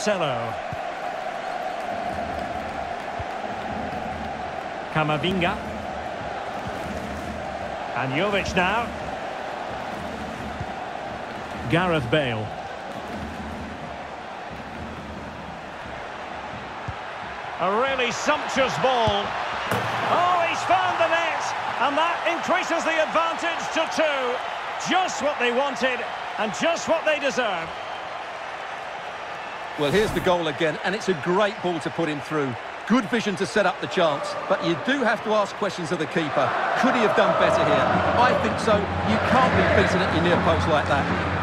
Marcelo. Camavinga. And Jovic now. Gareth Bale. A really sumptuous ball. Oh, he's found the net, and that increases the advantage to two. Just what they wanted, and just what they deserve. Well, here's the goal again, and it's a great ball to put him through. Good vision to set up the chance, but you do have to ask questions of the keeper. Could he have done better here? I think so. You can't be beaten at your near post like that.